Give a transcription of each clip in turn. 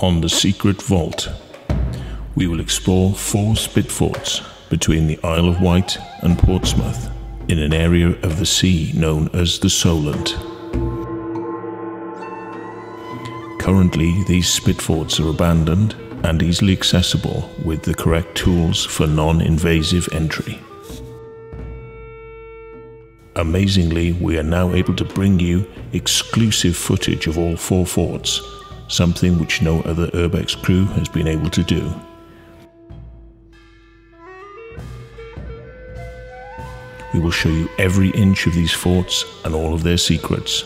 on the secret vault. We will explore four spit forts between the Isle of Wight and Portsmouth in an area of the sea known as the Solent. Currently, these spit forts are abandoned and easily accessible with the correct tools for non invasive entry. Amazingly, we are now able to bring you exclusive footage of all four forts, something which no other Urbex crew has been able to do. We will show you every inch of these forts and all of their secrets.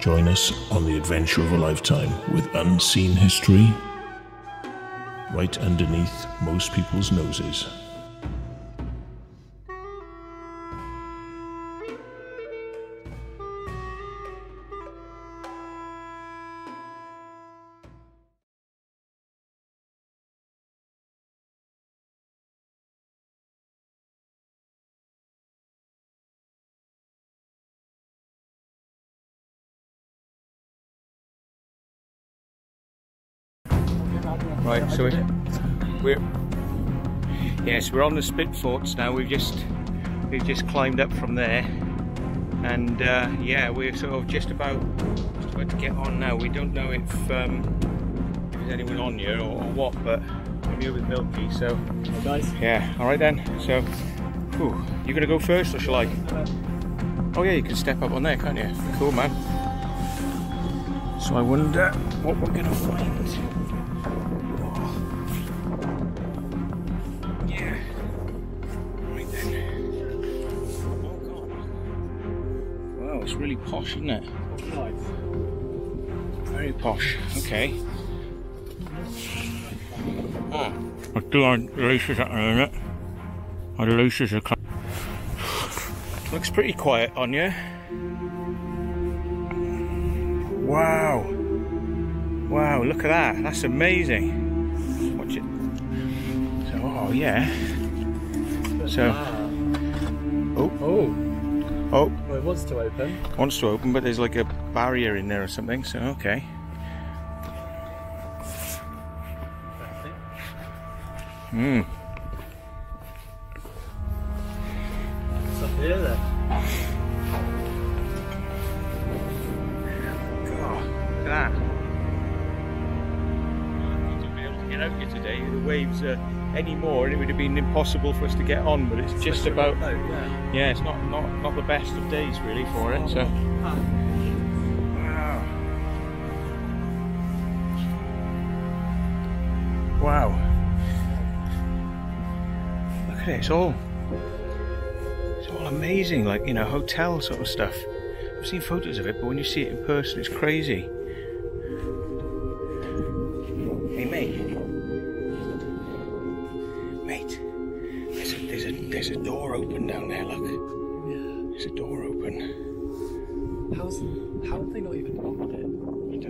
Join us on the adventure of a lifetime with unseen history right underneath most people's noses. Yes, we're on the spit forts now. We've just we've just climbed up from there, and uh, yeah, we're sort of just about just about to get on now. We don't know if, um, if there's anyone on here or, or what, but I'm here with Milky, so Hey guys. yeah. All right then. So, whew, you gonna go first, or shall I? Oh yeah, you can step up on there, can't you? Cool, man. So I wonder what we're gonna find. Really posh, isn't it? Nice. Very posh. Okay. Oh. I do want laces at the minute. The laces are. Looks pretty quiet on you. Wow. Wow, look at that. That's amazing. Watch it. So, oh, yeah. So, oh, Oh, oh, well, it wants to open. wants to open, but there's like a barrier in there or something, so okay. Hmm. Been impossible for us to get on. But it's just about Oh, yeah. yeah, it's not not not the best of days really for it. So wow. Wow. Look at it, it's all it's all amazing, like you know, hotel sort of stuff. I've seen photos of it, but when you see it in person it's crazy.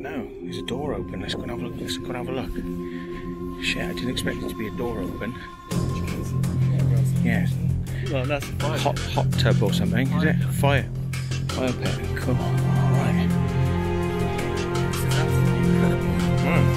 Don't know. There's a door open. Let's go and have a look. Let's go and have a look. Shit, I didn't expect it to be a door open. Yeah, Well, that's hot hot tub or something. Is it fire? Fire pit. Cool. Right. Mm.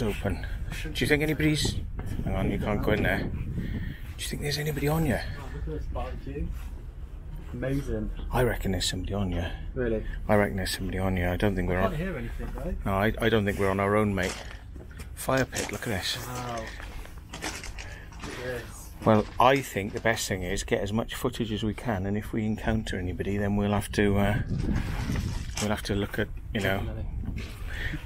Doors open? Do you think anybody's. Hang on, you can't go in there. Do you think there's anybody on you? Look at this barbecue. Amazing. I reckon there's somebody on you. Really. I reckon there's somebody on you. I don't think we're I can't on. hear anything though. No, I, I don't think we're on our own, mate. Fire pit, look at this. Wow. Look at this. Well, I think the best thing is get as much footage as we can, and if we encounter anybody, then we'll have to uh, we'll have to look at you know.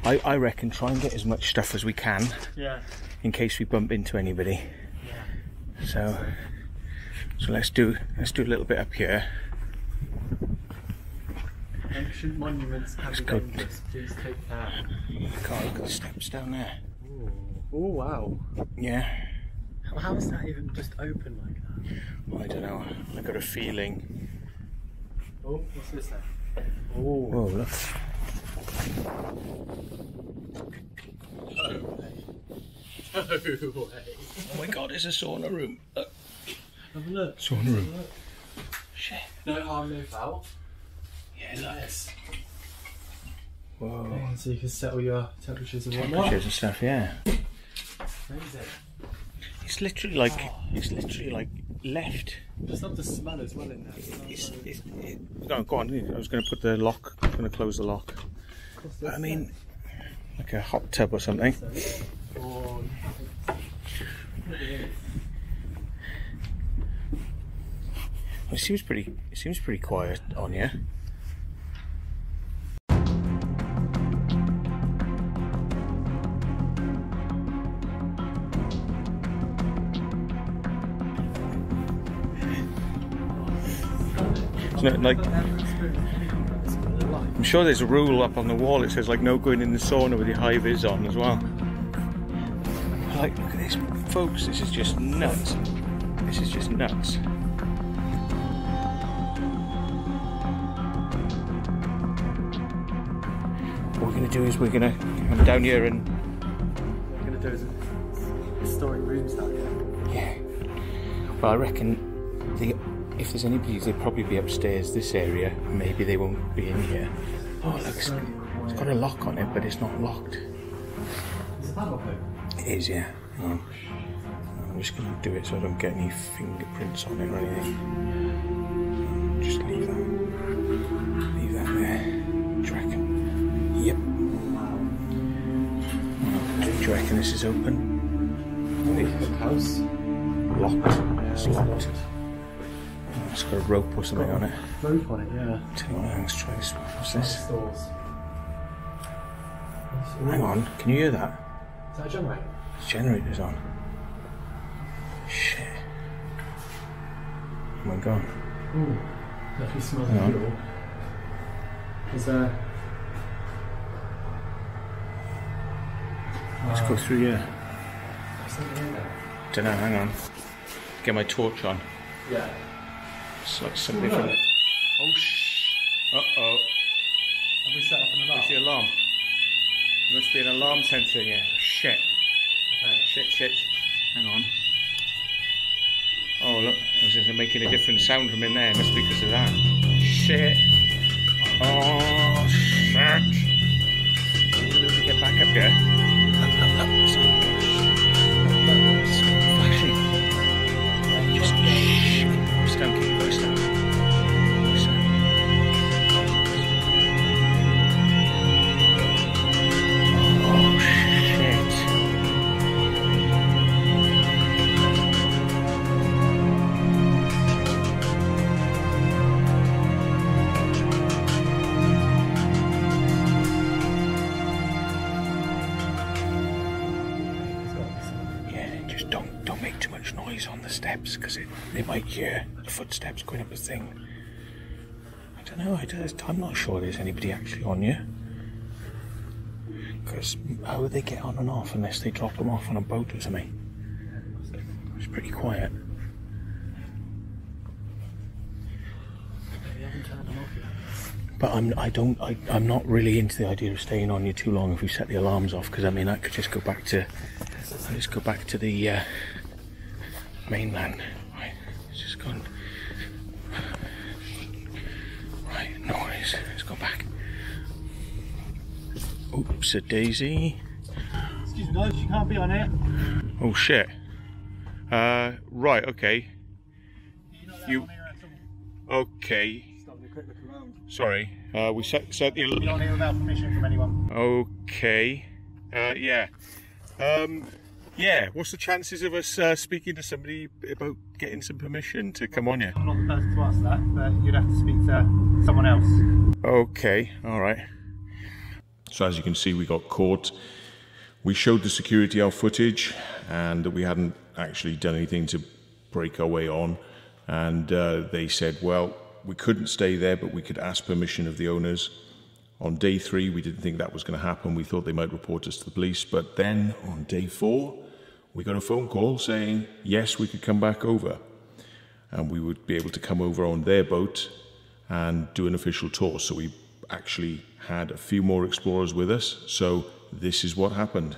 I, I reckon try and get as much stuff as we can Yeah. in case we bump into anybody. Yeah. So so let's do let's do a little bit up here. Ancient monuments can be go- dangerous. Please take care. God, look at the steps down there. Oh wow. Yeah. How, how is that even just open like that? Well, I don't know. I got a feeling. Oh, what's this then? Oh, Whoa, look. no way. Oh my God, it's a sauna room. Look. Have a look. Sauna room. Shit. No harm, no foul. Yeah, look. Yes. Whoa. So you can settle your temperatures and whatnot. Pictures and stuff, yeah. Amazing. It's literally like, it's literally like left. Just love the smell as well in there. It's, it's, it, go on, go on. I was going to put the lock, I'm going to close the lock. I mean, like a hot tub or something. It seems pretty, it seems pretty quiet on here. Isn't like I'm sure there's a rule up on the wall. It says like no going in the sauna with your high vis on as well. Like, look at this, folks. This is just nuts. This is just nuts. What we're gonna do is we're gonna come down here and What we're gonna do is historic rooms down here. yeah. Well, I reckon the if there's any bees, they'll probably be upstairs this area. Maybe they won't be in here. Oh, look, it's, it's got a lock on it, but it's not locked. Is it is, yeah. On. I'm just going to do it so I don't get any fingerprints on it or anything. Just leave that. Leave that there. Do you reckon? Yep. Do you reckon this is open? The house. Locked. It's locked. It's got a rope or something on it. Rope on it, yeah. Tell you what, let's try this. What's this? Hang on, can you hear that? Is that a generator? The generator's on. Shit. Oh my god. Ooh, definitely smells on. fuel. Is there? Let's go through here. There's something in there. Don't know, hang on. Get my torch on. Yeah. It's like something from. Oh shh. Uh oh. Have we set up an alarm? Where's the alarm? There must be an alarm sensor in here. Shit. Okay. Shit, shit. Hang on. Oh look, this is making a different sound from in there. It must be because of that. Shit. Oh shit. Get back up here. I'm not sure there's anybody actually on here. Because how would they get on and off unless they drop them off on a boat or something? It's pretty quiet. They haven't turned them off yet. But I'm I don't I, I'm not really into the idea of staying on you too long if we set the alarms off because I mean I could just go back to I just go back to the uh, mainland. Right, it's just gone. Oops, a daisy. Excuse me, guys, you can't be on here. Oh shit. Uh, right. Okay. You. Okay. Stop a quick look around. Sorry. Uh, we set set the. You're not here without permission from anyone. Okay. Uh, yeah. Um, yeah. What's the chances of us uh, speaking to somebody about getting some permission to come on here? I'm not the person to ask that, but you'd have to speak to someone else. Okay. All right. So as you can see, we got caught. We showed the security our footage and that we hadn't actually done anything to break our way on. And uh, they said, well, we couldn't stay there, but we could ask permission of the owners. On day three, we didn't think that was going to happen. We thought they might report us to the police. But then on day four, we got a phone call saying, yes, we could come back over. And we would be able to come over on their boat and do an official tour. So we actually had a few more explorers with us. So this is what happened.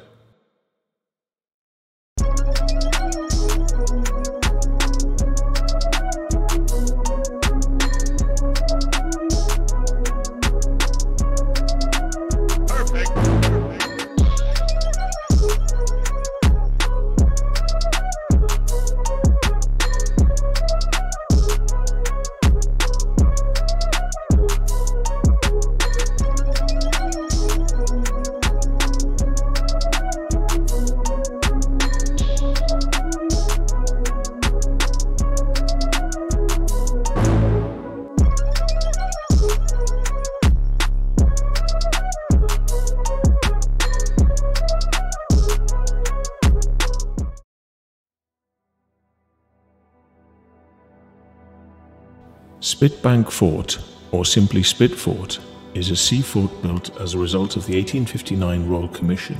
Spitbank Fort, or simply Spit Fort, is a sea fort built as a result of the 1859 Royal Commission.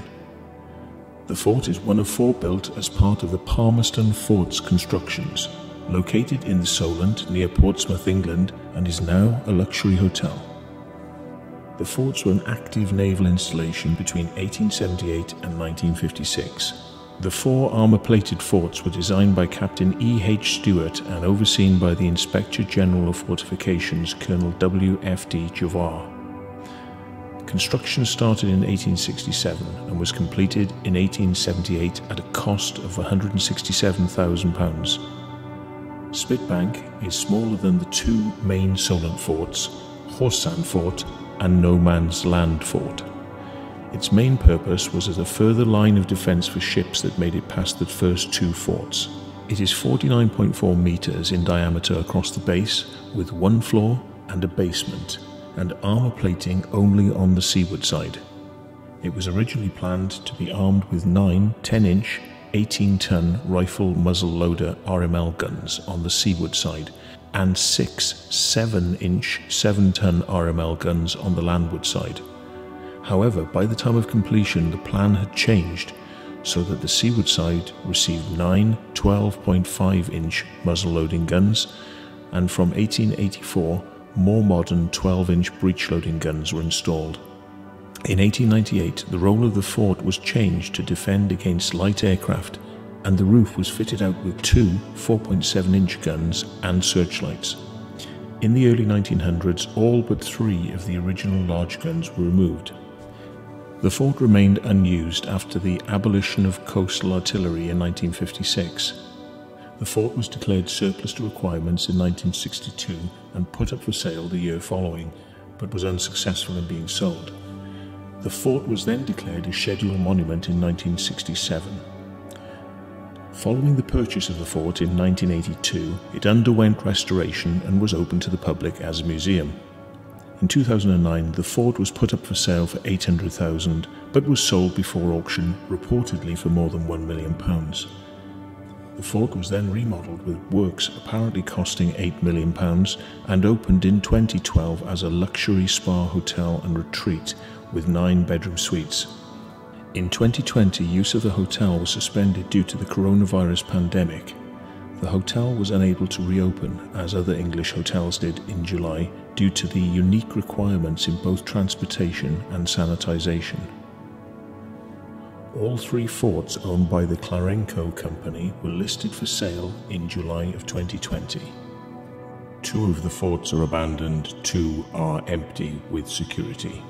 The fort is one of four built as part of the Palmerston Forts constructions, located in the Solent near Portsmouth, England, and is now a luxury hotel. The forts were an active naval installation between 1878 and 1956 the four armour-plated forts were designed by Captain E. H. Stewart and overseen by the Inspector General of Fortifications, Colonel W. F. D. Jervois. Construction started in 1867 and was completed in 1878 at a cost of £167,000. Spitbank is smaller than the two main Solent forts, Horse Sand Fort and No Man's Land Fort. Its main purpose was as a further line of defence for ships that made it past the first two forts. It is 49.4 metres in diameter across the base, with one floor and a basement, and armour plating only on the seaward side. It was originally planned to be armed with nine 10 inch, 18 ton rifle muzzle loader RML guns on the seaward side, and six 7 inch, 7 ton RML guns on the landward side. However, by the time of completion, the plan had changed so that the seaward side received nine 12.5 inch muzzle loading guns, and from 1884, more modern 12 inch breech loading guns were installed. In 1898, the role of the fort was changed to defend against light aircraft, and the roof was fitted out with two 4.7 inch guns and searchlights. In the early 1900s, all but three of the original large guns were removed the fort remained unused after the abolition of coastal artillery in 1956. The fort was declared surplus to requirements in 1962 and put up for sale the year following, but was unsuccessful in being sold. The fort was then declared a scheduled monument in 1967. Following the purchase of the fort in 1982, it underwent restoration and was opened to the public as a museum. In 2009, the Ford was put up for sale for 800,000 but was sold before auction, reportedly for more than 1 million pounds. The Ford was then remodelled with works apparently costing 8 million pounds and opened in 2012 as a luxury spa hotel and retreat with 9 bedroom suites. In 2020, use of the hotel was suspended due to the coronavirus pandemic. The hotel was unable to reopen as other English hotels did in July due to the unique requirements in both transportation and sanitization. All three forts owned by the Clarenco company were listed for sale in July of 2020. Two of the forts are abandoned, two are empty with security.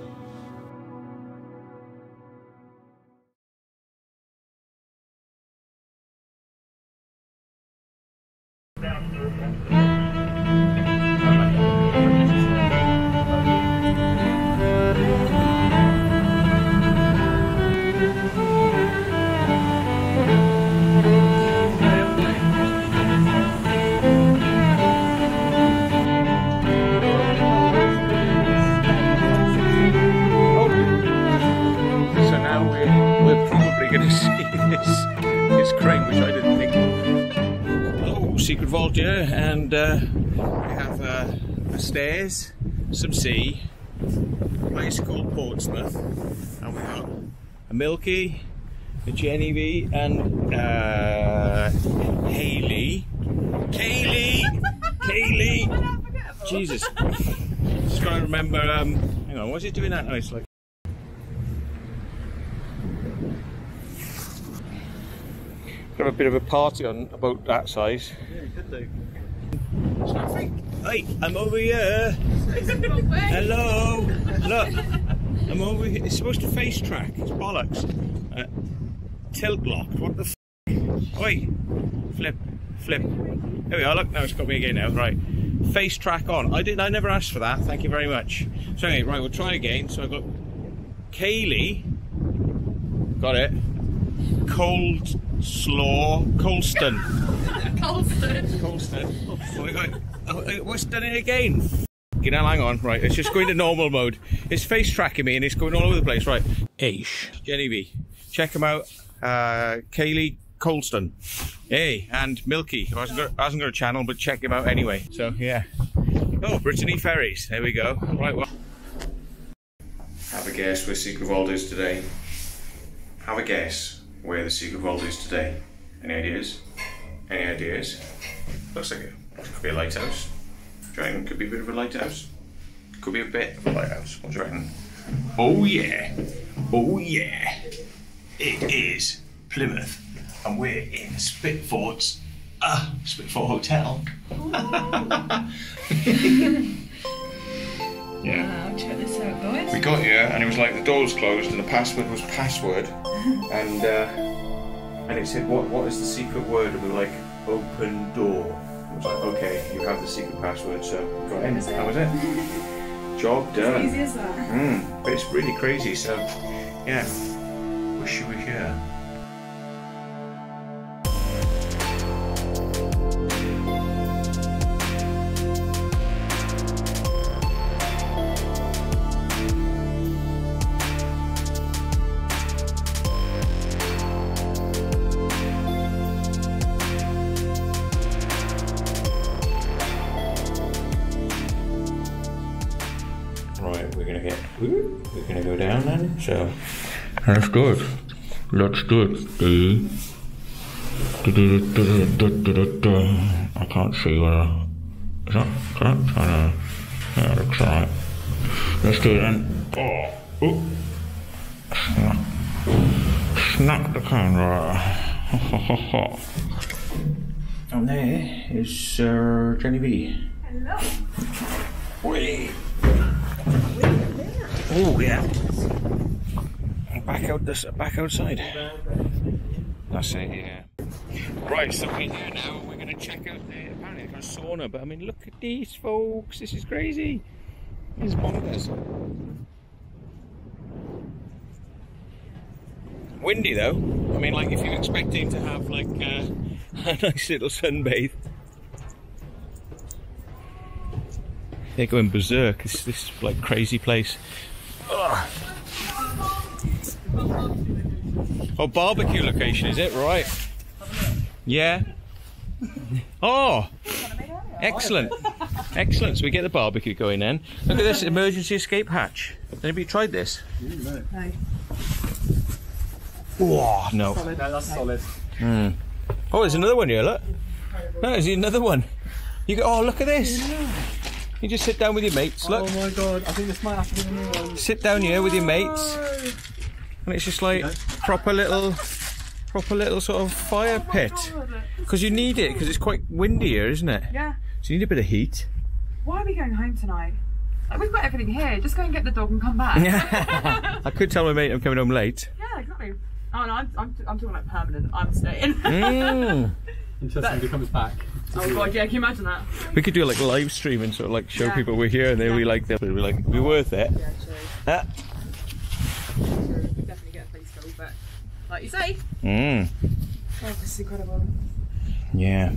Secret vault here and uh, we have uh, the stairs, some sea, a place called Portsmouth, and we've got a Milky, a Jenny V, and uh, Haley. Kaylee! Kaylee! Jesus. Just trying to remember, um, hang on, what's he doing that nice? Have a bit of a party on about that size. Yeah, you could do. Hey, I'm over here. Hello. Look, I'm over here. It's supposed to face track. It's bollocks. Uh, tilt locked. What the f? Wait. Flip. Flip. There we are. Look, now it's got me again now. Right. Face track on. I didn't. I never asked for that. Thank you very much. So anyway, right. We'll try again. So I've got Kaylee. Got it. Cold Slaw Colston. Colston. Colston. Oh my god. Oh, what's done it again? You know, hang on, right, it's just going to normal mode. It's face tracking me and it's going all over the place, right. Aish. Jenny B. Check him out. Uh, Kaylee Colston. Hey, and Milky, who hasn't got, hasn't got a channel, but check him out anyway. So, yeah. Oh, Brittany Ferries. There we go. Right, well. Have a guess where Secret Vault is today. Have a guess where the Secret Vault is today. Any ideas? Any ideas? Looks like it could be a lighthouse. Do you reckon? Could be a bit of a lighthouse. Could be a bit of a lighthouse. What do you reckon? Oh yeah. Oh yeah. It is Plymouth. And we're in Spitfort's uh, Spitfort Hotel. yeah. Wow, check this out, guys. We got here and it was like the door was closed and the password was password and uh, and it said what what is the secret word and we were like open door. It was like okay you have the secret password so we got in. was. That was it. Job done. Easy as that. Mm, but it's really crazy so yeah. Wish you were here. That's good. Let's do it. I can't see whether. Is that correct? I know. Yeah, looks alright. Let's do it then. Oh, ooh. Snap. Snap the camera. and there is uh, Jenny B. Hello. Wait. Oh yeah. Back out this back outside. That's it, yeah. Right, so we're here now. We're gonna check out the apparently they've got a sauna, but I mean look at these folks, this is crazy. This is bonkers. Windy though. I mean like if you're expecting to have like uh, a nice little sunbathe. They're going berserk. This this like crazy place. Ugh. Oh, barbecue location, is it? Right. Yeah. Oh, excellent. Excellent. So we get the barbecue going then. Look at this emergency escape hatch. Anybody tried this? No. No. Whoa, no. That's solid. Hmm. Oh, there's another one here, look. No, there's another one. You go, oh, look at this. You just sit down with your mates, look. Oh my god, I think this might have to be the new one. Sit down here with your mates. And it's just like proper little, proper little sort of fire pit. Because you need it, because it's quite windy here, isn't it? Yeah. So you need a bit of heat. Why are we going home tonight? Like, we've got everything here. Just go and get the dog and come back. yeah, I could tell my mate I'm coming home late. Yeah exactly. Oh no, I'm, I'm, I'm talking like permanent. I'm staying. Mm. Interesting if he comes back. oh god, yeah, can you imagine that? We could do like live stream and sort of like show Yeah. people we're here and they'll be Yeah. like, they'll be like, it'll be worth it. Yeah, true. Ah. We definitely get a place filled, but like you say, Mm. oh, this is incredible. Yeah.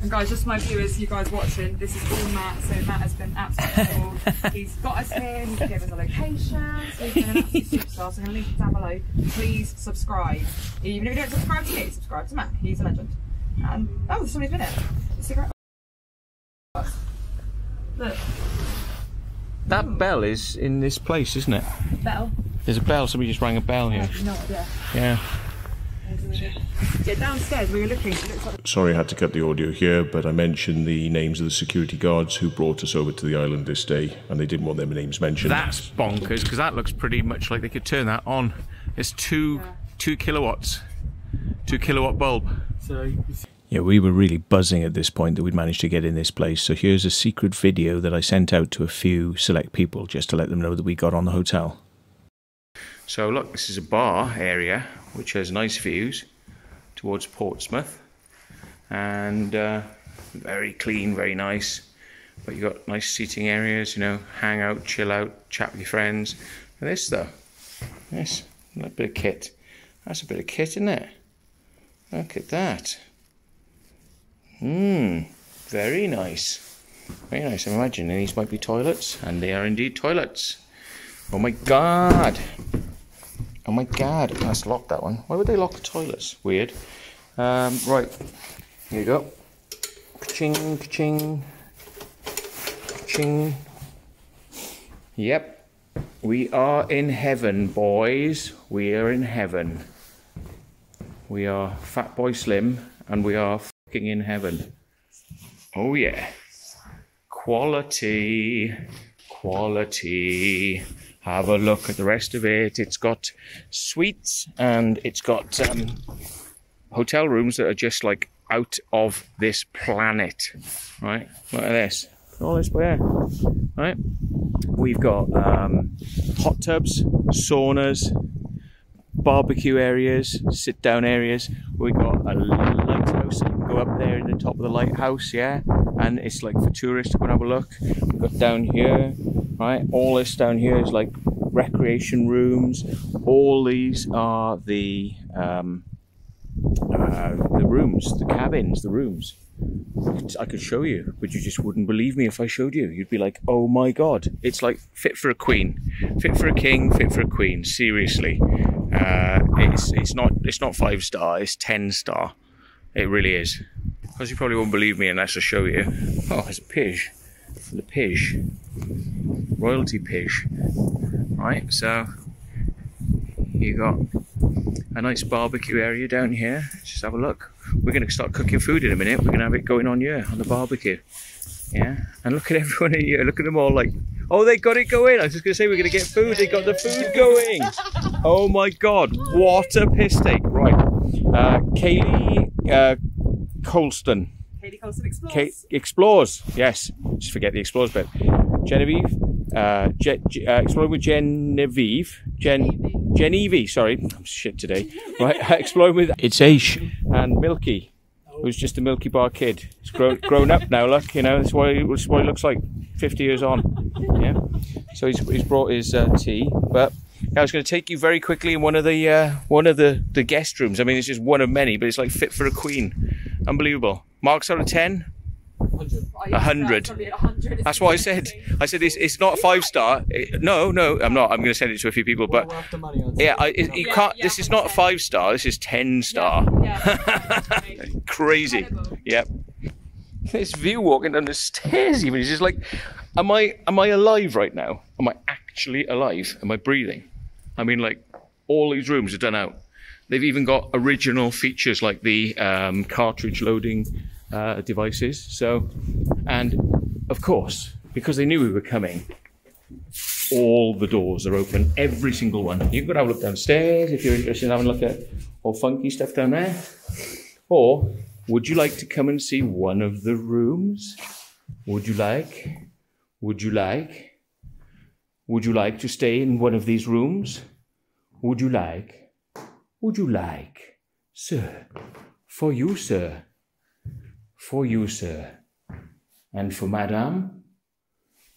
And guys, just my viewers, you guys watching, this is all Matt. So Matt has been absolutely cool. He's got us here, he's given us a location, so he's been an absolute superstar. So I'm going to link it down below. Please subscribe. Even if you don't subscribe to me, subscribe to Matt. He's a legend. And oh, somebody's been it. Cigarette. Look, that bell is in this place, isn't it? Bell. There's a bell. Somebody just rang a bell here. No idea. Yeah. Yeah, downstairs we were looking. It like Sorry I had to cut the audio here, but I mentioned the names of the security guards who brought us over to the island this day, and they didn't want their names mentioned. That's bonkers because that looks pretty much like they could turn that on. It's two two kilowatts, two kilowatt bulb. So you see Yeah, we were really buzzing at this point that we'd managed to get in this place. So here's a secret video that I sent out to a few select people just to let them know that we got on the hotel. So look, this is a bar area which has nice views towards Portsmouth, and uh, very clean, very nice. But you've got nice seating areas, you know, hang out, chill out, chat with your friends. And this though, this a bit of kit. That's a bit of kit, isn't it? Look at that. Hmm, very nice. Very nice. I'm imagining these might be toilets, and they are indeed toilets. Oh my god. Oh my god. That's locked, that one. Why would they lock the toilets? Weird. Um, right. Here you go. Ka-ching, ka-ching. Ka-ching. Yep. We are in heaven, boys. We are in heaven. We are Fatboy Slim, and we are in heaven. Oh yeah. Quality. Quality. Have a look at the rest of it. It's got suites and it's got um, hotel rooms that are just like out of this planet. Right? Look at this. All this way. Right? We've got um, hot tubs, saunas, barbecue areas, sit down areas. We've got a lighthouse. You can go up there in the top of the lighthouse, yeah, and it's like for tourists to go and have a look. We've got down here, right? All this down here is like recreation rooms. All these are the um, uh, the rooms, the cabins, the rooms. I could show you, but you just wouldn't believe me if I showed you. You'd be like, "Oh my god!" It's like fit for a queen, fit for a king, fit for a queen. Seriously, uh, it's it's not it's not five star. It's ten star. It really is. Because you probably won't believe me unless I show you. Oh, it's a pish, the pish, royalty pish. Right, so you got a nice barbecue area down here. Just have a look. We're going to start cooking food in a minute. We're going to have it going on here on the barbecue. Yeah, and look at everyone here. Look at them all like, oh, they got it going. I was just going to say we're going to get food. They got the food going. Oh my God, what a piss take. Right, uh, Kaylee uh, Colston. Katie Colson explores. Kate explores. Yes, just forget the explores bit. Genevieve, uh, Je- Je- uh, exploring with Genevieve, Gen Genevieve. Sorry, I'm shit today. Right, exploring with it's Aish and Milky, who's just a Milky Bar kid. He's grown grown up now. Look, you know that's why that's what he looks like. Fifty years on. Yeah. So he's he's brought his uh, tea, but. I was going to take you very quickly in one of the uh, one of the, the guest rooms. I mean, it's just one of many, but it's like fit for a queen. Unbelievable. Marks out of ten. A hundred. That's what I said. I said it's, it's not five star. It- no, no, I'm not. I'm going to send it to a few people, but we're after money. I'd say. yeah, I, it, you can't. this is not 100%. five star. This is ten star. Crazy. Incredible. Yep. This view walking down the stairs, even is just like, am I am I alive right now? Am I actually alive? Am I breathing? I mean, like all these rooms are done out. They've even got original features like the um, cartridge loading uh, devices. So, and of course, because they knew we were coming, all the doors are open, every single one. You can have a look downstairs if you're interested in having a look at all funky stuff down there. Or would you like to come and see one of the rooms? Would you like? Would you like? Would you like to stay in one of these rooms? Would you like? Would you like? Sir, for you, sir. For you, sir. And for madame?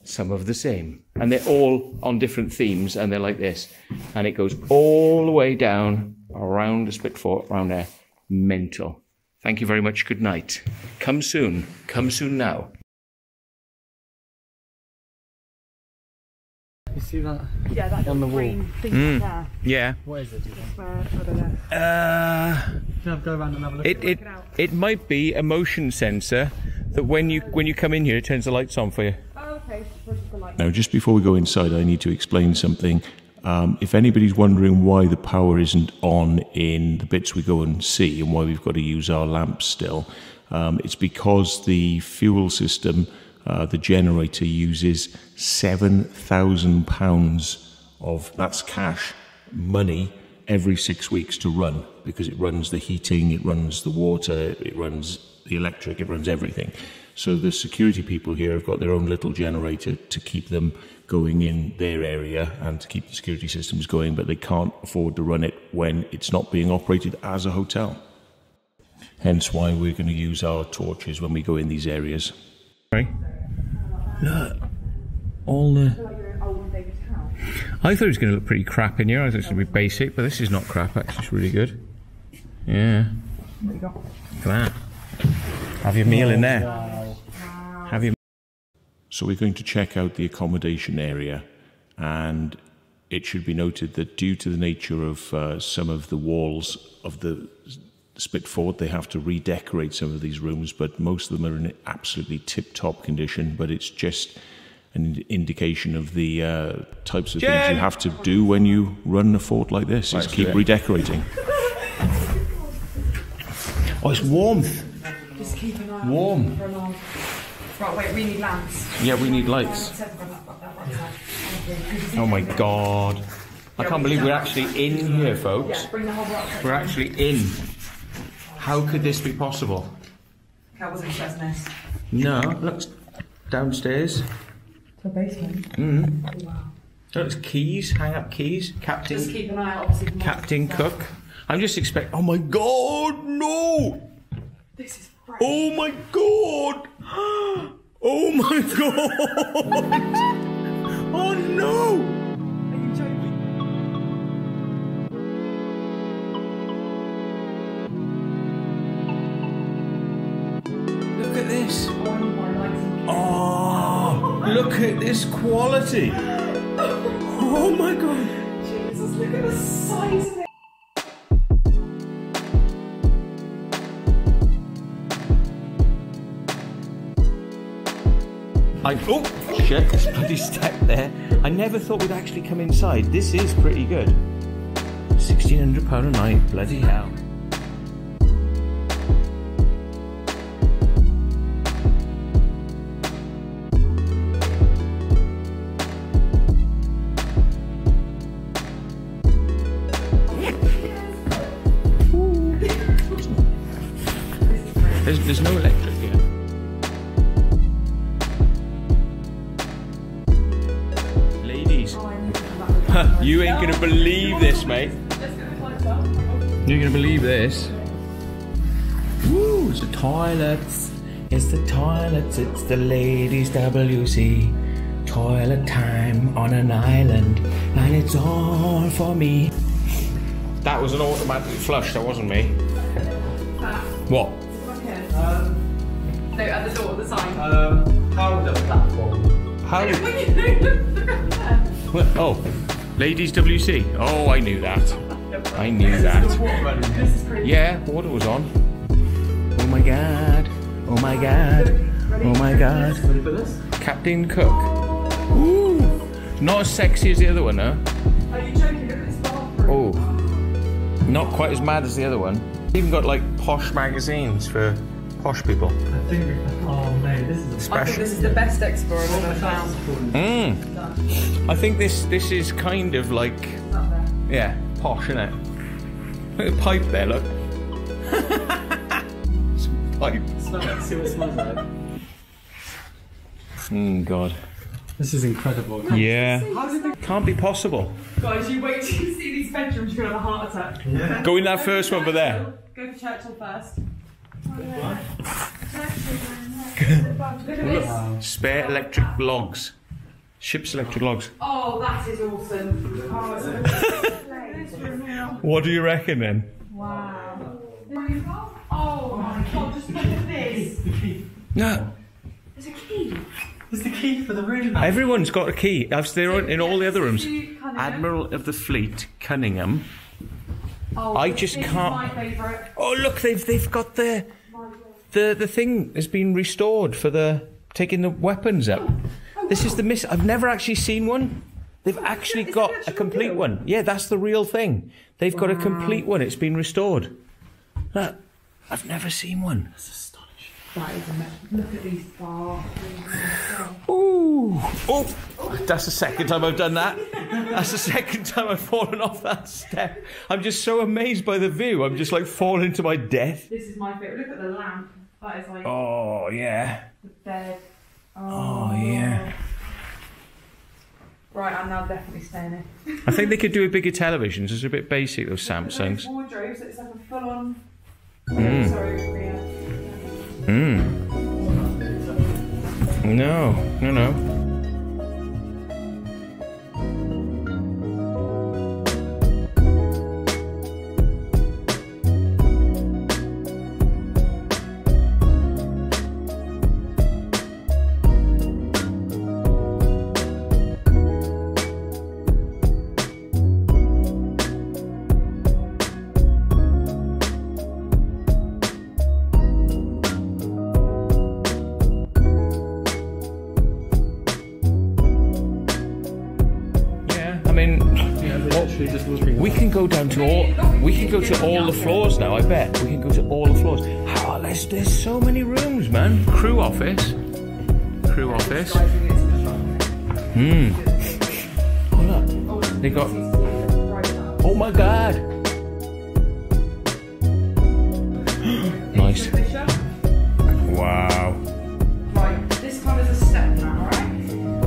Some of the same. And they're all on different themes and they're like this. And it goes all the way down around the Spitfort, around there. Mental. Thank you very much. Good night. Come soon. Come soon now. See that? Yeah, that On the wall. thing Mm. there. Yeah. What is it? Do you think? Where, I don't know. Uh, Can I go around and have a look? it, it, it might be a motion sensor that when you when you come in here, it turns the lights on for you. Oh, okay. For, for like, Now, just before we go inside, I need to explain something. Um, if anybody's wondering why the power isn't on in the bits we go and see and why we've got to use our lamps still, um, it's because the fuel system, uh, the generator, uses £7,000 of that's cash money every six weeks to run because it runs the heating, it runs the water, it runs the electric, it runs everything. So the security people here have got their own little generator to keep them going in their area and to keep the security systems going, but they can't afford to run it when it's not being operated as a hotel. Hence why we're going to use our torches when we go in these areas. Right. Look, all the. like you're in old David Howe. I thought it was going to look pretty crap in here. I thought it was going to be basic, but this is not crap. Actually, it's really good. Yeah. What you got? Look at that. Have your meal in there. Have your. So we're going to check out the accommodation area, and it should be noted that due to the nature of uh, some of the walls of the split fort, they have to redecorate some of these rooms, but most of them are in absolutely tip-top condition. But it's just an indication of the uh, types of things you have to do when you run a fort like this: is Let's keep it. redecorating. Oh, it's warmth. Just keep an eye Warm. on for a long. Right, wait, we need lamps. Yeah, we need lights. Oh my god. I can't believe we're actually in here, folks. Yeah, bring the whole box. We're actually in. How could this be possible? That wasn't. No, look downstairs. The basement. Mm. Wow. Look, it's keys, hang up keys. Captain. Just keep an eye out, obviously. Captain. Cook. I'm just expect. Oh my god, no! This is fresh. Oh my god! Oh my god! Oh no! At this quality. Oh my god. Jesus, look at the size of it. I oh shit! This bloody step there. I never thought we'd actually come inside. This is pretty good. Sixteen hundred pound a night. Bloody hell. Mate. Let's get the lights up. You're gonna believe this. Woo! It's the toilets. It's the toilets. It's the ladies' WC. Toilet time on an island, and it's all for me. That was an automatic flush. That wasn't me. What? Come here. No, at the door, the sign. Um, powder platform. How? Look at there. What? Oh, ladies' WC. Oh, I knew that. I knew that. This is crazy. Yeah, water was on. Oh my god. Oh my god. Oh my god. Ready for this? Captain Cook. Ooh. Not as sexy as the other one, huh? Are you joking? Look at this bathroom. Oh. Not quite as mad as the other one. Even got like posh magazines for posh people. I think. Oh no, this is a I think this is the best explorer I've ever found. Mm. I think this this is kind of like yeah, posh, isn't it? Look at the pipe there, look. Some pipe. Smell it. See what it smells like. Mm, God. This is incredible. Yeah. How did they... Can't be possible. Guys, you wait till you see these bedrooms, you're gonna have a heart attack. Yeah. Go in that first one, but there. Go for Churchill first. Look at this. Wow. Spare electric logs. Ship's electric logs. Oh, that is awesome. Oh, it's this room here. What do you reckon then? Wow. Oh my god, just look at this. No. There's a key. There's the key for the room. Everyone's got a key. I've- They're in all the other rooms. Admiral of the Fleet, Cunningham. Oh, I just can't-. Oh look, they've they've got the the the thing has been restored for the taking the weapons up. This is the miss. I've never actually seen one. They've actually Is got it a complete real? one. Yeah, that's the real thing. They've got a complete one. It's been restored. Look, I've never seen one. That is amazing. Look at these bars. Ooh. Oh, that's the second time I've done that. That's the second time I've fallen off that step. I'm just so amazed by the view. I'm just like falling to my death. This is my favourite. Look at the lamp. That is like Oh, yeah. the bed. Oh, yeah. Right, I'm now definitely staying in. I think they could do a bigger televisions. It's a bit basic, those Samsungs. Wardrobe, so it's like a full on. Mm. Sorry, Rhea. Hmm. No, no, no. Office. Crew office. Hmm. Oh look, they got. Oh my god. nice. Wow. Right, this colour's a step now, alright?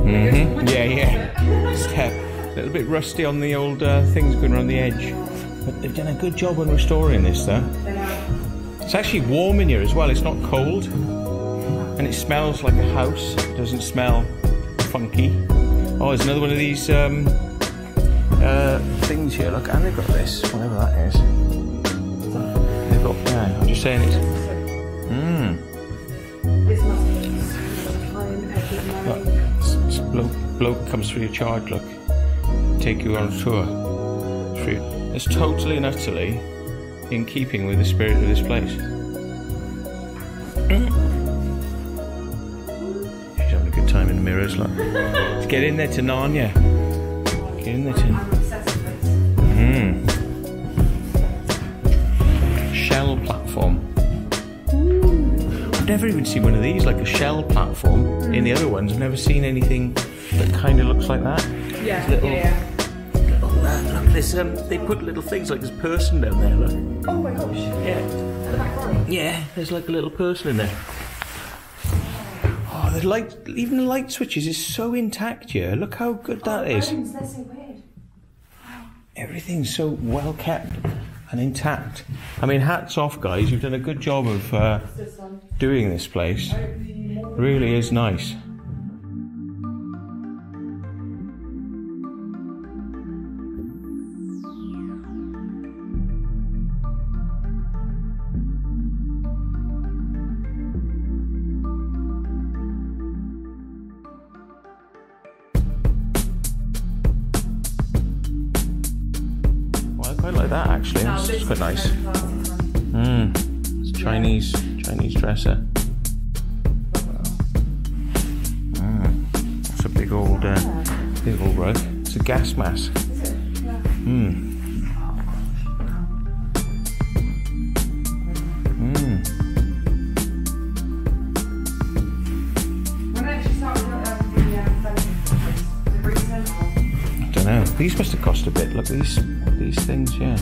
hmm Yeah, yeah. Step. A little bit rusty on the old uh, things going around the edge. But they've done a good job on restoring this, though. It's actually warm in here as well. It's not cold. Smells like a house. It doesn't smell funky. Oh, there's another one of these um, uh, things here. Look, and they've got this, whatever that is. They've got, yeah, I'm just saying it's. Mmm. this must be Look, money. s- s- bloke, bloke comes free of charge, look. Take you on a tour. Free. It's totally and utterly in keeping with the spirit of this place. Let's get in there to Narnia. Get in there to. I'm obsessed with this. Mm. Shell platform. I've never even seen one of these, like a shell platform. In the other ones, I've never seen anything that kind of looks like that. Yeah, Little- yeah, yeah. Oh, look, there's, um, they put little things like this person down there, look. Oh my gosh. Yeah. The back row. Yeah, there's like a little person in there. Oh, the light, even the light switches is so intact here. Look how good that is. So weird. Everything's so well kept and intact. I mean, hats off, guys. You've done a good job of uh, doing this place. Really is nice. Is nice. very classy one. Mm. It's Chinese Chinese dresser. Mm. That's a big old uh, big old rug. It's a gas mask. Mmm. These must have cost a bit. Look these these things. Yeah.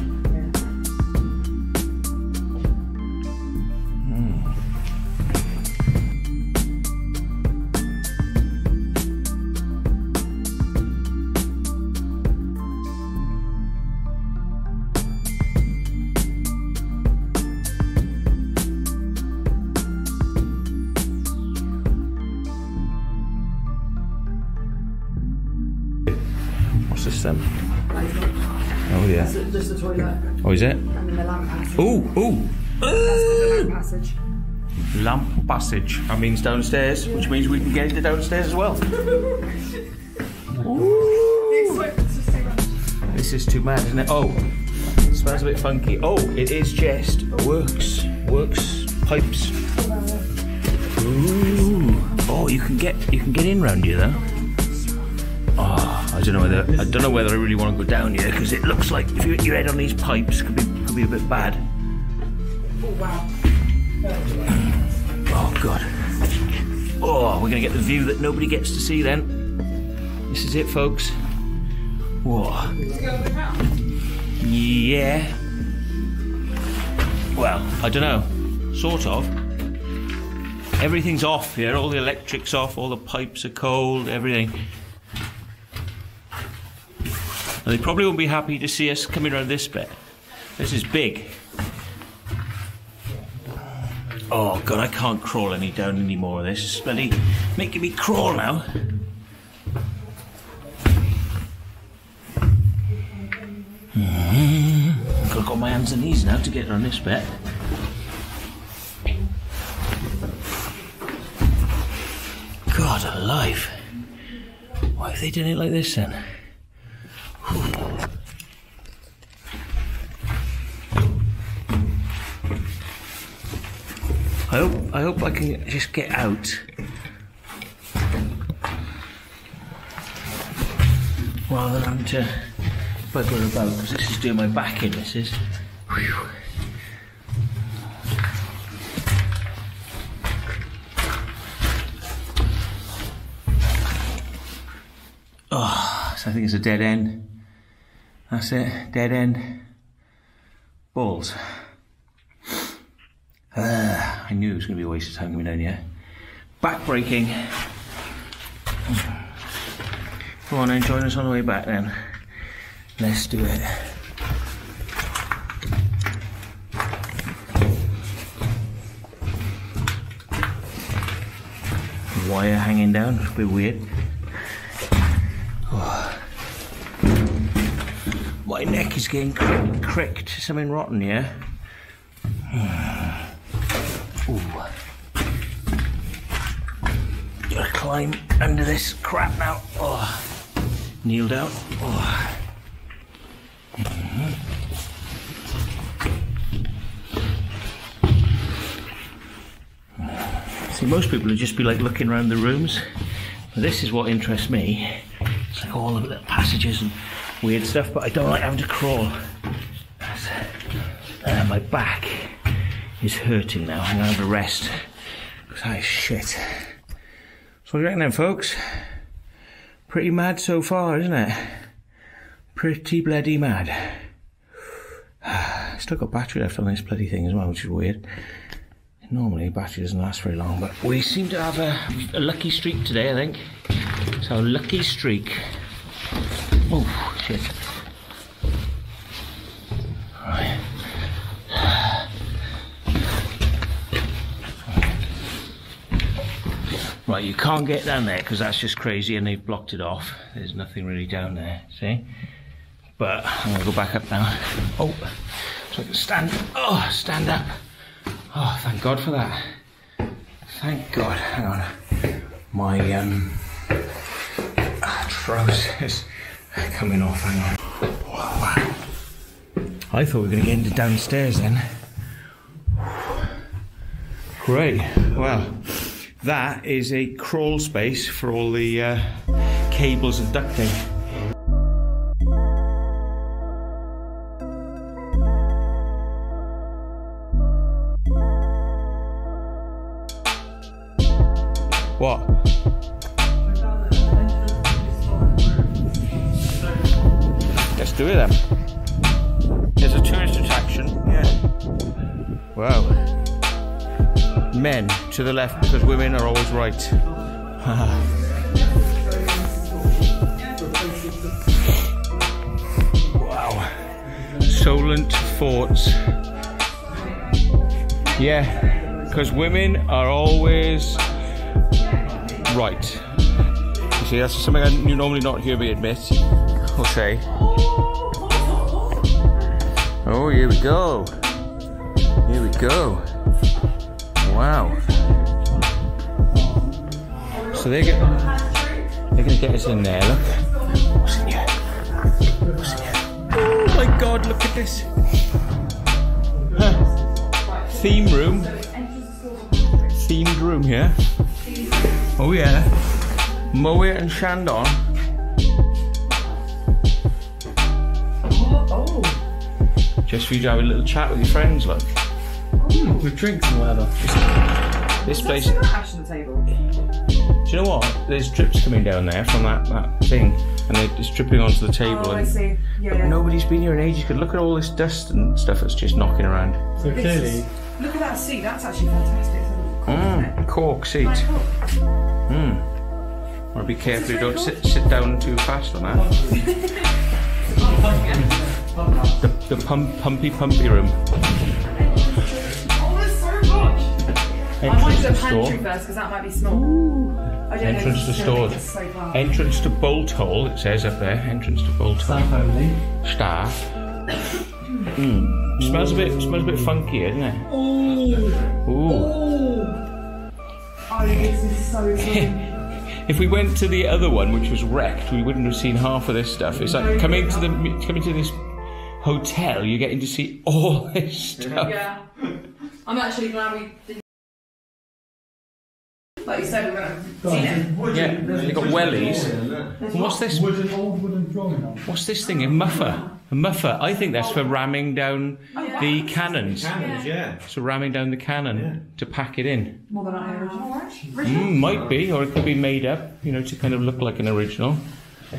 Lamp passage. That means downstairs, which means we can get into downstairs as well. This is too mad, isn't it? Oh, it smells a bit funky. Oh, it is just works, works pipes. Ooh. Oh, you can get you can get in round here though. Ah, I don't know whether I don't know whether I really want to go down here because it looks like if you hit your head on these pipes could be could be a bit bad. Oh god. Oh, we're gonna get the view that nobody gets to see then. This is it, folks. Whoa. Yeah. Well, I don't know. Sort of. Everything's off here. All the electric's off. All the pipes are cold. Everything. And they probably won't be happy to see us coming around this bit. This is big. Oh god, I can't crawl any down. Of this is bloody making me crawl now. Mm-hmm. I've got to go on my hands and knees now to get on this bit. God alive. Why have they done it like this then? I hope I hope I just get out. Rather than to bugger about because this is doing my back in, this is. Whew. Oh, so I think it's a dead end. That's it, dead end. Balls. Uh, I knew it was going to be a waste of time coming down here. Back breaking. Come on and join us on the way back then. Let's do it. Wire hanging down, it's a bit weird. Oh. My neck is getting cr- cricked. Something rotten, yeah? Ooh. Gotta climb under this crap now. Oh. Kneel down. Oh. See, most people would just be like looking around the rooms. But this is what interests me. It's like all the little passages and weird stuff, but I don't like having to crawl. Uh, my back is hurting now. I'm gonna have a rest. Because is shit. So reckon then, folks? Pretty mad so far, isn't it? Pretty bloody mad. Still got battery left on this bloody thing as well, which is weird. Normally, battery doesn't last very long, but we seem to have a, a lucky streak today, I think. So, lucky streak. Oh, shit. Right. You can't get down there because that's just crazy and they've blocked it off. There's nothing really down there, see? But I'm gonna go back up now. Oh, so I can stand, oh, stand up. Oh, thank God for that. Thank God. Hang on. My um, trousers are coming off. Hang on. Wow. I thought we were to get into downstairs then. Great. Well, that is a crawl space for all the uh, cables and ducting. What? Let's do it then. There's a tourist attraction. Yeah. Wow. Men to the left because women are always right. wow. Solent forts. Yeah, because women are always right. You see, that's something you normally not hear me admit or say. Oh, here we go. Here we go. Wow. So they're gonna they're gonna get us in there. Look. Oh my God! Look at this. Huh. Theme room. Themed room here. Oh yeah. Moët and Chandon. Just for you to have a little chat with your friends, look. With drinks and whatever. this place. Still ash on the table. Do you know what? There's drips coming down there from that, that thing, and they're dripping onto the table. Oh, I and see. Yeah, yeah. Nobody's been here in ages. Could look at all this dust and stuff that's just knocking around. So This clearly, is- Look at that seat. That's actually fantastic. It's a isn't it? Mm, cork seat. Like, cool. Mm. Well, be careful you don't Is sit, sit down too fast on that. The, the pump, pumpy, pumpy room. I might Entrance do to a pantry store. first because that might be small. I don't Entrance know. to store. gonna make it So class. Entrance to bolt hole, it says up there. Entrance to bolt hole. staff only. Staff. Mm. Smells a bit smells a bit funky, doesn't it? Ooh. Ooh. Oh, this is so cool. If we went to the other one, which was wrecked, we wouldn't have seen half of this stuff. It's like coming to the coming to this hotel, you're getting to see all this stuff. yeah. I'm actually glad we didn't. Like you said, we would have seen it. Yeah, they got wellies. What's this? Wooden, old wooden drawing on. What's this thing? A muffer. A muffer. I think that's for ramming down the cannons. Cannons, yeah. So ramming down the cannon to pack it in. More than I original, right? Mm, might be, or it could be made up, you know, to kind of look like an original.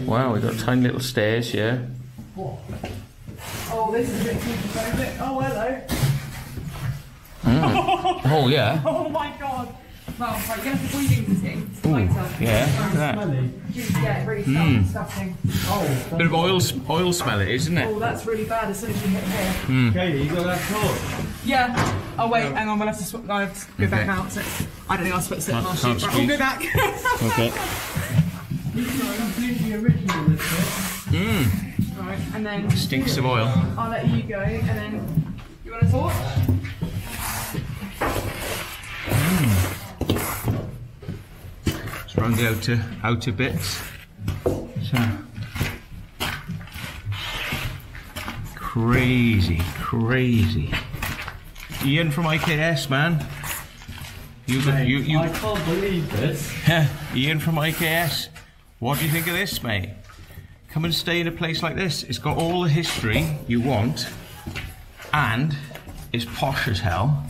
Wow, we've got tiny little stairs here. Oh, this is a bit claustrophobic. Oh, hello. Oh yeah. Oh my god. Well, right, you're gonna have to breathe into things later. Yeah. look at that. Smelly. Yeah, really hmm. stuff, stuffing. Oh, Bit of oil, oil smell it, isn't it? Oh, that's really bad as soon as you hit here. Hmm. Okay, you got that torch? Yeah. Oh wait, hang on. We'll have to. Sw- I have to go back out. So I don't think I'll supposed to sit Can't- past can't you. Right, squeeze. we'll go back. Okay. completely original this bit. right, and then Stinks of oil. I'll let you go, and then you want to talk? It's round the outer, outer bits. So. Crazy, crazy. Ian from IKS, man. You, you, you, I can't believe this. Ian from IKS. What do you think of this, mate? Come and stay in a place like this. It's got all the history you want, and it's posh as hell.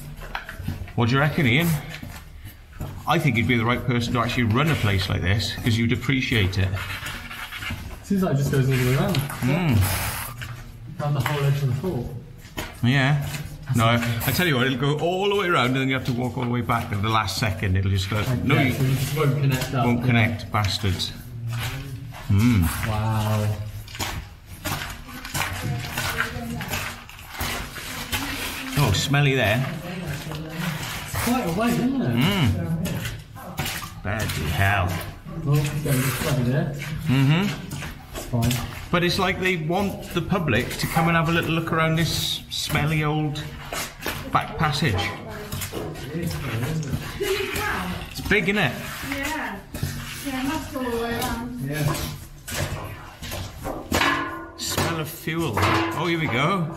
What do you reckon, Ian? I think you'd be the right person to actually run a place like this because you'd appreciate it. Seems like it just goes all the way around. Hmm. Around the whole edge of the floor. Yeah. No, I, I tell you what, it'll go all the way around and then you have to walk all the way back at the last second. It'll just go, no, yeah, you so won't connect up. won't connect, bastards. Wow. Oh, smelly there. It's quite a way, isn't it? Mm. Bloody hell. Well, go this way there. Mm-hmm. It's fine. But it's like they want the public to come and have a little look around this smelly old back passage. It's big, isn't it? Yeah. Yeah, must go all the way around. Yeah. Smell of fuel. Oh, here we go.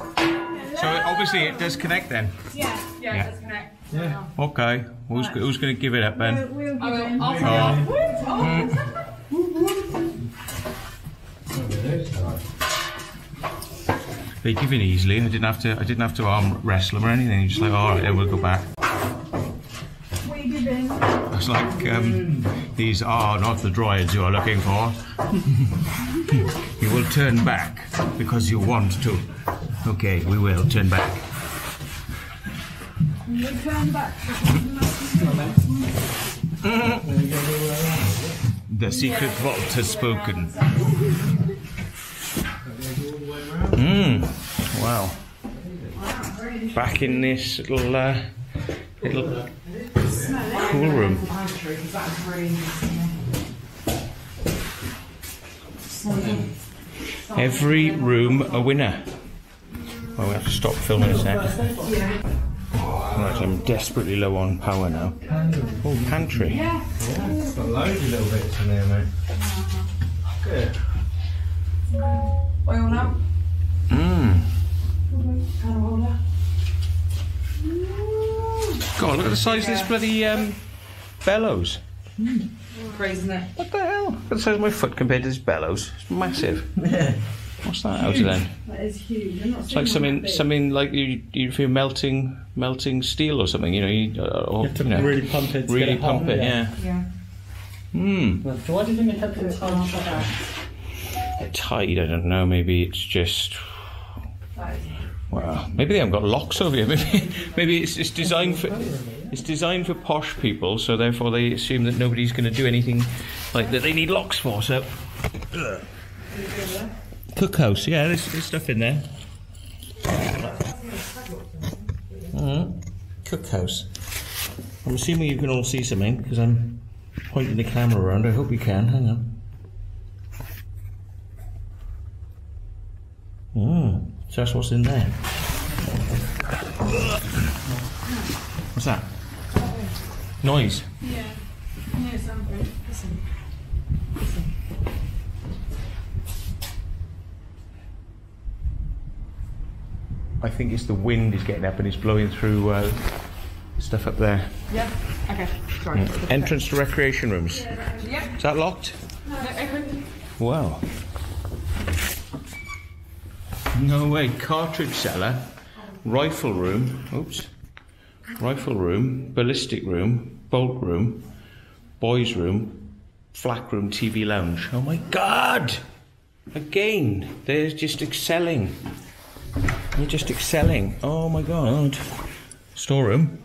So obviously it does connect then. Yeah, yeah, Yeah. let's connect. Yeah. Okay. Who's, who's going to give it up then? I will. I'll Oh. They give in easily. I didn't have to. I didn't have to arm wrestle them or anything. You're just like, all right, then we'll go back. What are you giving? It's like um, these are not the droids you are looking for. you will turn back because you want to. Okay, we will turn back. The secret vault has spoken. Mm. Wow. Back in this little uh, little cool room. Every room a winner. Well, we have to stop filming a sec. Right, I'm desperately low on power now. Oh, pantry. Yeah. Got loads of little bits in there, mate. Good. Oil now. Mmm. Kind of. God, look at the size of this bloody um, bellows. Crazy, isn't it? What the hell? Look at the size of my foot compared to this bellows. It's massive. What's that out of then? That is huge. I'm not It's like something, something like you, you feel melting, melting steel or something. You know, you, uh, or, You have to you know, really pump it. to really get it hot, pump it. Yeah. Yeah. Hmm. Well, Why do you think it had to touch that? Tied. I don't know. Maybe it's just. That is Well, maybe they haven't got locks over here. Maybe, maybe it's, it's designed for it's designed for posh people, so therefore they assume that nobody's going to do anything like that. They need locks for. So, cookhouse. Yeah, there's, there's stuff in there. Mm, cookhouse. I'm assuming you can all see something because I'm pointing the camera around. I hope you can. Hang on. Mm, so that's what's in there. What's that? Noise. Yeah. Yeah, sounds I think it's the wind is getting up and it's blowing through uh, stuff up there. Yeah. Okay. Sorry. Entrance to recreation rooms. Yeah. Is that locked? No, open. Wow. No way. Cartridge cellar, rifle room. Oops. Rifle room, ballistic room, bolt room, boys room, flak room, TV lounge. Oh my God! Again, they're just excelling. They're just excelling. Oh my God. Storeroom.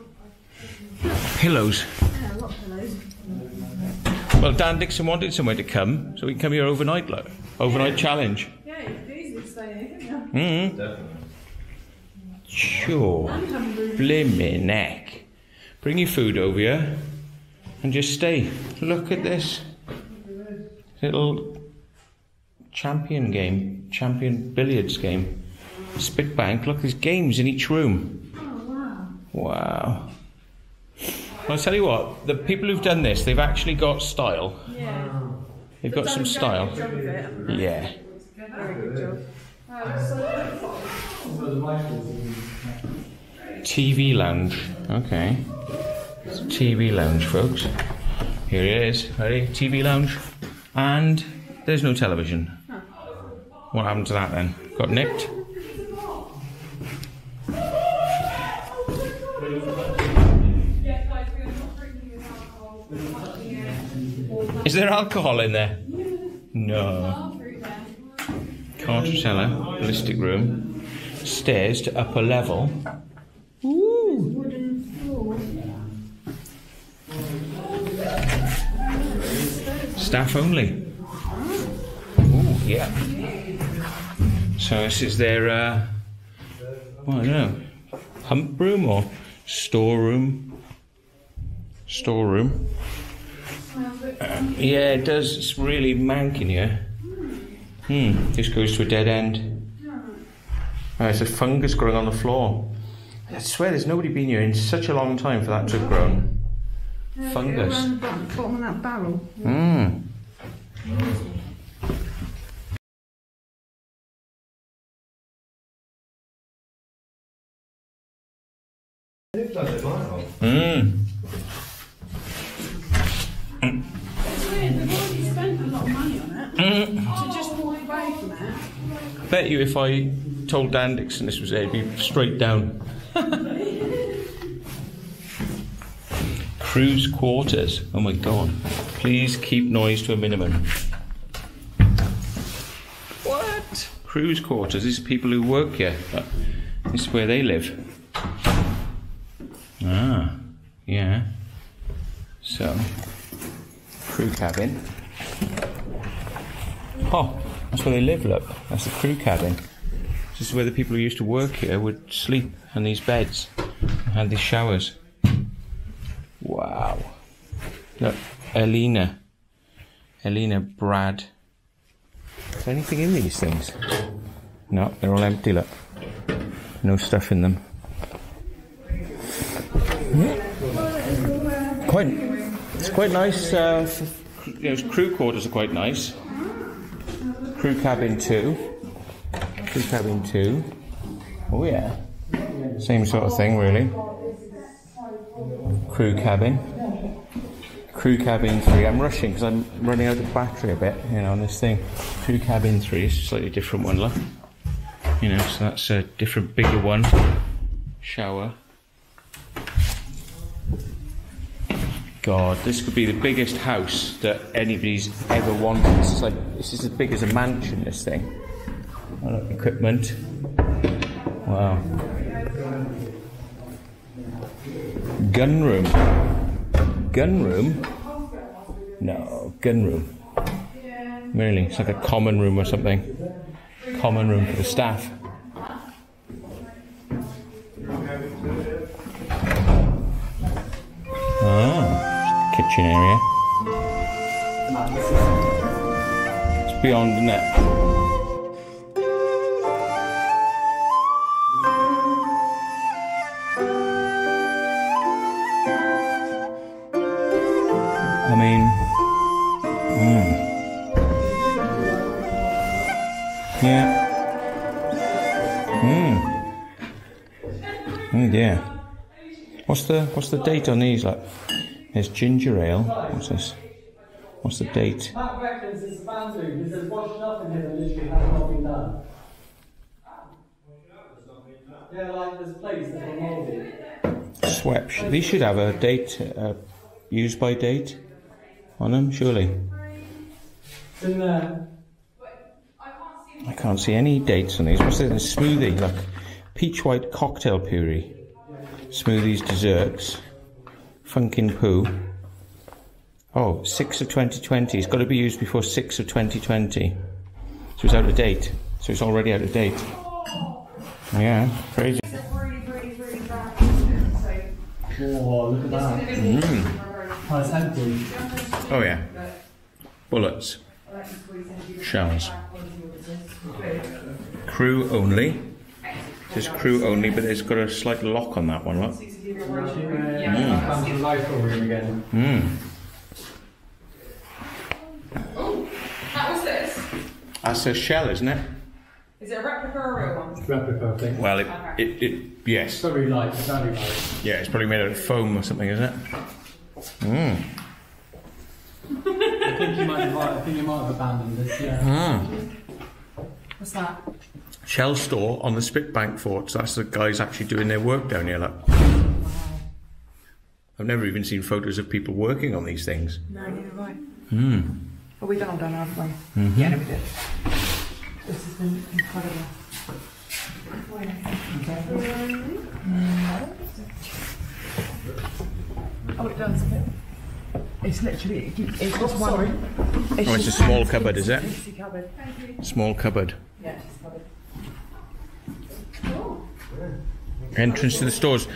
Pillows. Yeah, a lot pillows. Well, Dan Dixon wanted somewhere to come, so we can come here overnight, like overnight challenge. Yeah, you could easily stay here, couldn't you? Mm-hmm. Sure. Blimmin' neck. Bring your food over here and just stay. Look at this little champion game, champion billiards game. Spitbank. Look, there's games in each room. Oh, Wow. Well, I'll tell you what, the people who've done this, they've actually got style. Yeah. They've got some style. It. Yeah. Very good job. TV lounge. Okay. It's TV lounge, folks. Here it is. Ready? TV lounge. And there's no television. What happened to that then? Got nicked? Is there alcohol in there? No. Cartridge cellar, ballistic room, stairs to upper level. Staff only. Ooh, yeah. So this is their, uh, well, I don't know, hump room or storeroom? Storeroom. Yeah, it does. It's really manking here. Hmm, this goes to a dead end. Oh, it's a fungus growing on the floor. I swear there's nobody been here in such a long time for that to have grown. Fungus. Around the bottom, bottom of that barrel. Hmm. Mm. They've already spent a lot of money on it. To just walk away from it. Bet you if I told Dan Dixon this was it, he'd be straight down. Cruise quarters. Oh my god. Please keep noise to a minimum. What? Cruise quarters. These are people who work here. This is where they live. Ah, yeah. So, crew cabin. Oh, that's where they live, look. That's the crew cabin. This is where the people who used to work here would sleep on these beds and had these showers. Wow. Look, Elena. Elena Brad. Is there anything in these things? No, they're all empty, look. No stuff in them. Quite, it's quite nice. Uh, you know, crew quarters are quite nice. Crew cabin two. Crew cabin two. Oh yeah. Same sort of thing, really. Crew cabin. Crew cabin three. I'm rushing because I'm running out of battery a bit, you know, on this thing. Crew cabin three is a slightly different one, look. You know, so that's a different, bigger one. Shower. God, this could be the biggest house that anybody's ever wanted. Is like this is as big as a mansion. This thing. Equipment. Wow. Gun room. Gun room? No, gun room. Really, it's like a common room or something. Common room for the staff. Kitchen area. It's beyond, isn't it? I mean, mm. yeah. Mm. Mm, yeah. What's the what's the date on these? Like, there's ginger ale. What's this? What's the date? Matt reckons it's a boundary because there's washing up in here that literally has not been done. Yeah, like there's plates that are mouldy. Swept. These should have a date, uh, used by date, on them. Surely. It's in there. I can't see any dates on these. What's this? Smoothie, like peach white cocktail puree. Smoothies, desserts. Funkin' poo. Oh, 6 of 2020. It's got to be used before 6 of 2020. So it's out of date. So it's already out of date. Yeah, crazy. Whoa, look at that. Oh, it's empty. Oh, yeah. Bullets. Shells. Crew only. There's crew only, but it's got a slight lock on that one, look. Yeah. Come to the local room again. Mm. That was this. That's a shell, isn't it? Is it a replica or a real one? Replica, I think. Well, it, it, it yes. Very light, very light. Yeah, it's probably made out of foam or something, isn't it? Mm. I think you might have, I think you might have abandoned this, yeah. Mm. What's that? Shell store on the Spitbank forts. That's the guys actually doing their work down here, look. I've never even seen photos of people working on these things. No, neither have I. Mm. Well, we've done done, haven't we? Mhm. Yeah, no, we did. This has been incredible. Oh, it does. It's literally, it's just one. Oh, it's a small cupboard, is it? teensy cupboard. Small cupboard. Yeah, just cupboard. Entrance to the stores.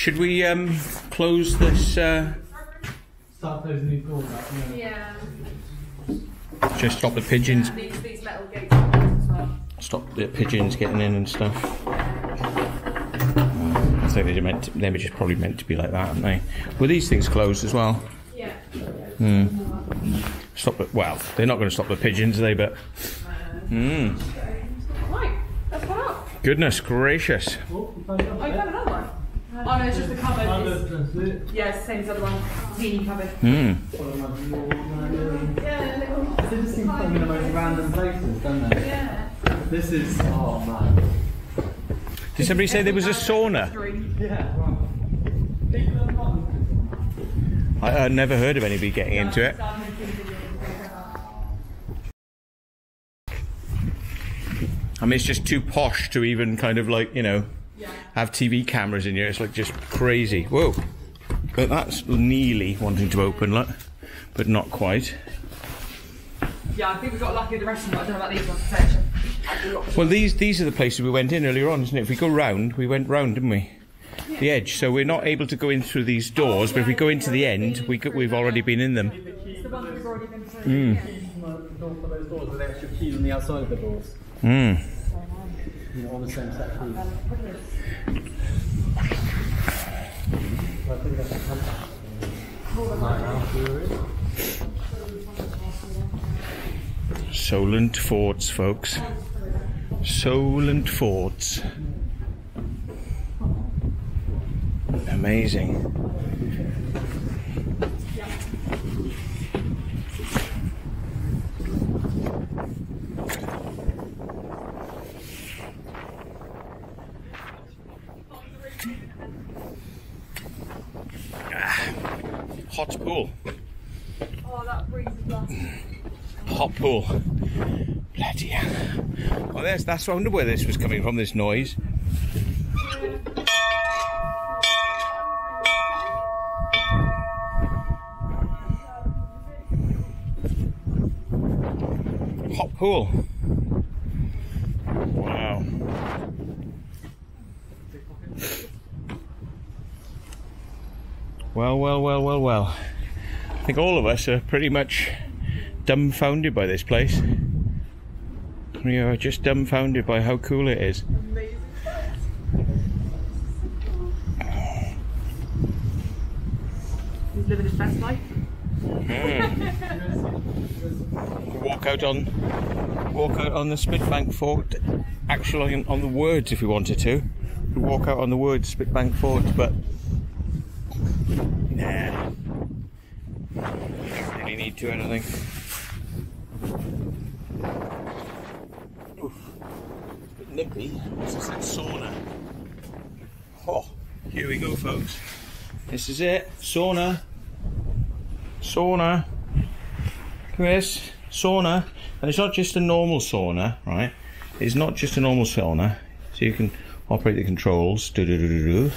Should we um, close this? Uh, Start closing these doors up, yeah. Yeah. just stop the pigeons. These, these metal gates are closed as well. Stop the pigeons getting in and stuff. I think they're meant. To, they were just probably meant to be like that, aren't they? Were these things closed as well? Yeah. Hmm. Stop it. Well, they're not going to stop the pigeons, are they? But. Hmm. Right, let's. Goodness gracious. Oh, you found Oh, you found another one? No, it's just the cupboard. It's- that's it. Yeah, same as the other one. Teeny cupboard. Hmm. Yeah, little. They just seem to put them in the most random places, don't they? Yeah. This is, oh man. Did somebody say there was a sauna? Yeah. People are not- I, I never heard of anybody getting into it. I mean, it's just too posh to even kind of like, you know, have TV cameras in here. It's like just crazy. Whoa. But that's nearly wanting to open, look, but not quite. Yeah, I think we got lucky with the rest of them. but I don't know about these ones. Protection. Well, these these are the places we went in earlier on, isn't it? If we go round, we went round, didn't we? The edge. So we're not able to go in through these doors, but if we go into the end, we go, we've already been in them. It's the ones we've already been through. Mm. The door for those doors with the extra keys on the outside of the doors. Mm. You know, on the same set of. I think that's a compass. Right now, here it is. Solent Forts, folks. Solent Forts. Amazing. hot pool. Oh, that brings us Pool. Bloody hell. Well, that's, that's I wonder where this was coming from, this noise. Hot pool. Wow. Well, well, well, well, well. I think all of us are pretty much dumbfounded by this place. We are just dumbfounded by how cool it is. He's living his best life. Hmm. walk out on walk out on the Spitbank Fort actually on, on the words if we wanted to we walk out on the words Spitbank Fort but nah don't really need to I don't think Oof. Bit nippy this is that sauna oh here we go folks this is it? Sauna. Sauna. This sauna, and it's not just a normal sauna, right? It's not just a normal sauna, so you can operate the controls. Do, do, do, do, do,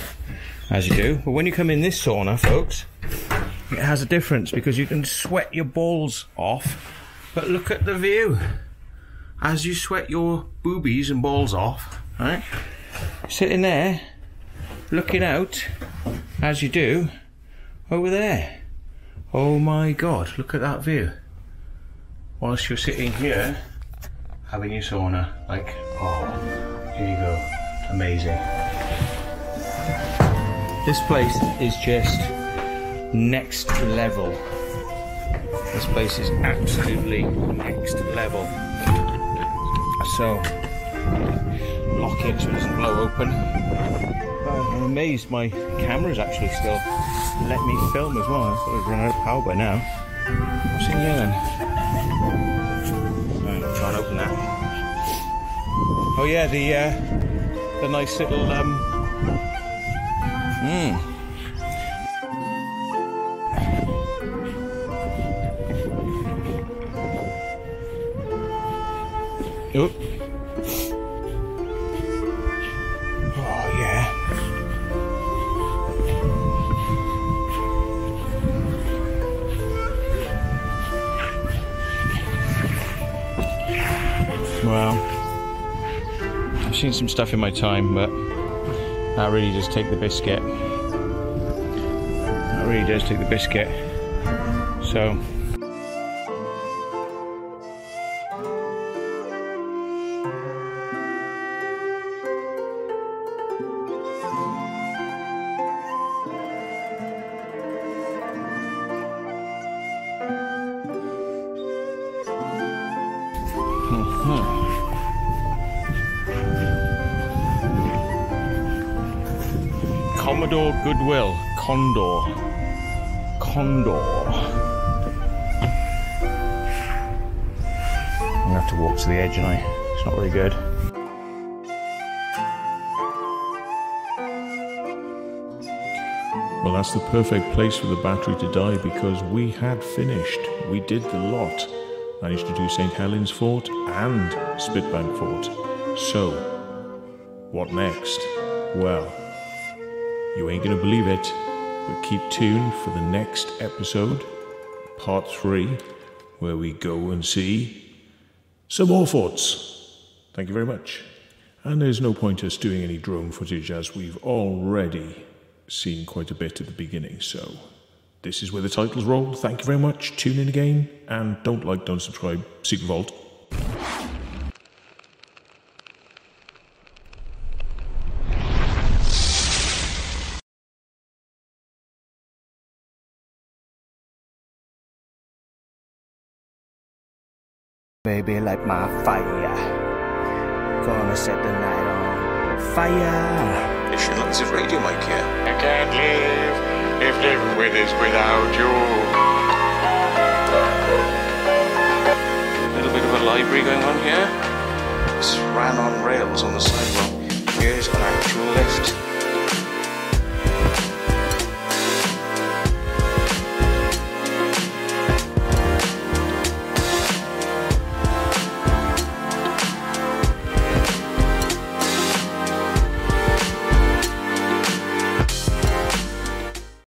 as you do. But when you come in this sauna, folks, it has a difference because you can sweat your balls off. But look at the view. As you sweat your boobies and balls off, right? Sitting there, looking out as you do over there. Oh my god, look at that view whilst you're sitting here having your sauna. Like, oh, here you go. Amazing. This place is just next level. This place is absolutely next level. So, lock it so it doesn't blow open. I'm amazed my camera's actually still let me film as well. I thought I'd run out of power by now. What's in here then? Right, I'll try and open that. Oh yeah, the uh, the nice little um. Hmm. Oop. Seen some stuff in my time, but that really does take the biscuit. That really does take the biscuit. So. Hmm, hmm. Commodore Goodwill. Condor. Condor. I'm gonna have to walk to the edge, and I. It's not really good. Well, that's the perfect place for the battery to die because we had finished. We did the lot. I managed to do St. Helens Fort and Spitbank Fort. So, what next? Well, you ain't gonna believe it, but keep tuned for the next episode, part three, where we go and see some more forts. Thank you very much. And there's no point us doing any drone footage as we've already seen quite a bit at the beginning, so this is where the titles roll. Thank you very much. Tune in again, and don't like, don't subscribe. Secret Vault. Baby, light my fire. Gonna set the night on fire. It's Atlantis Radio Mic here. I can't live if living with is without you. A little bit of a library going on here. This ran on rails on the sidewalk. Here's an actual list.